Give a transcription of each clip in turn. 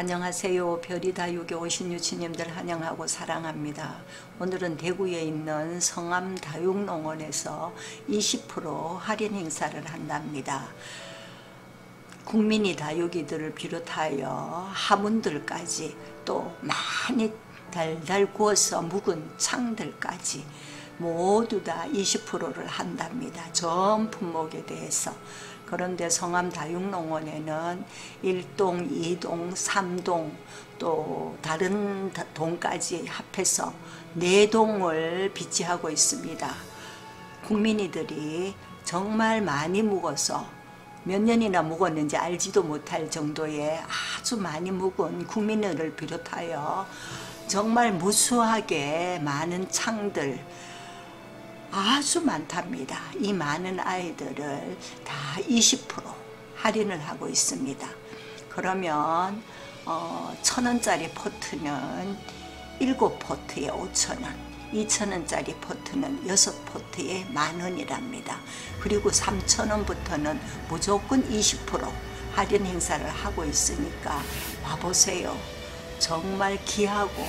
안녕하세요. 별이다 유교 오신 유치님들 환영하고 사랑합니다. 오늘은 대구에 있는 성암 다육농원에서 20% 할인 행사를 한답니다. 국민이 다육이들을 비롯하여 하문들까지 또 많이 달달 구워서 묵은 창들까지 모두 다 20%를 한답니다. 전 품목에 대해서. 그런데 성암 다육농원에는 1동, 2동, 3동 또 다른 동까지 합해서 4동을 비치하고 있습니다. 국민이들이 정말 많이 묵어서 몇 년이나 묵었는지 알지도 못할 정도의 아주 많이 묵은 국민들을 비롯하여 정말 무수하게 많은 창들 아주 많답니다. 이 많은 아이들을 다 20% 할인을 하고 있습니다. 그러면 어, 천원짜리 포트는 7포트에 5천원 2천원짜리 포트는 6포트에 만원이랍니다. 그리고 3천원부터는 무조건 20% 할인 행사를 하고 있으니까 와보세요. 정말 귀하고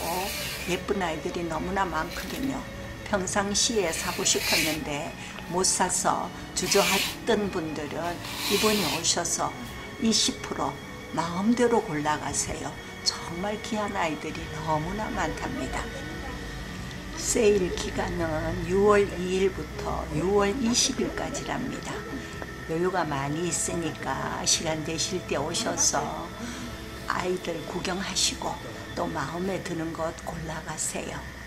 예쁜 아이들이 너무나 많거든요. 평상시에 사고 싶었는데 못 사서 주저했던 분들은 이번에 오셔서 20% 마음대로 골라가세요. 정말 귀한 아이들이 너무나 많답니다. 세일 기간은 6월 2일부터 6월 20일까지랍니다. 여유가 많이 있으니까 시간 되실 때 오셔서 아이들 구경하시고 또 마음에 드는 것 골라가세요.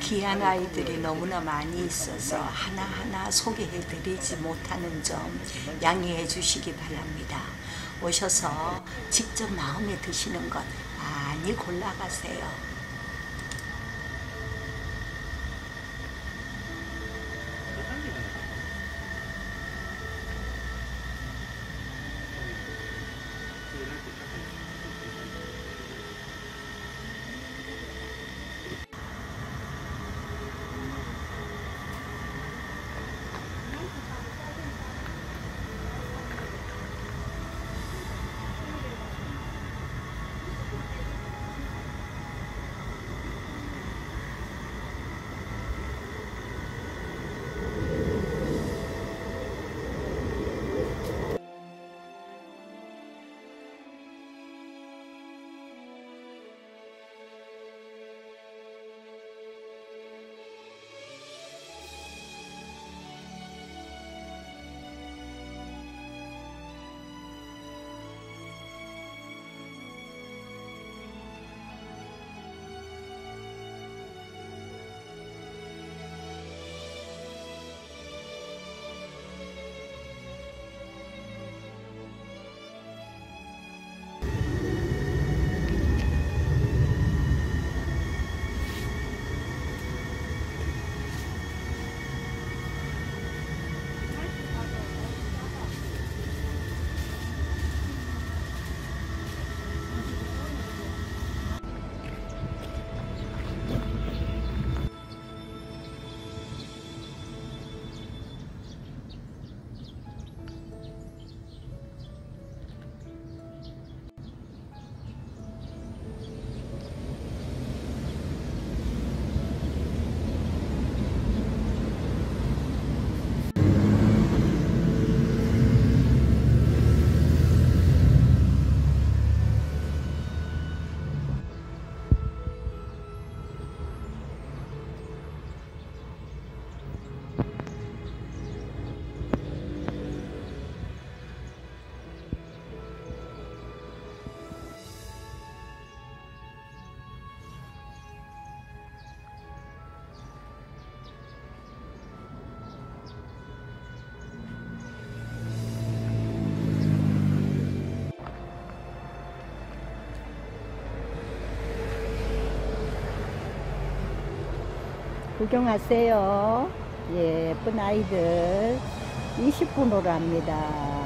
귀한 아이들이 너무나 많이 있어서 하나하나 소개해 드리지 못하는 점 양해해 주시기 바랍니다. 오셔서 직접 마음에 드시는 것 많이 골라가세요. 구경하세요. 예쁜 아이들 20분으로 합니다.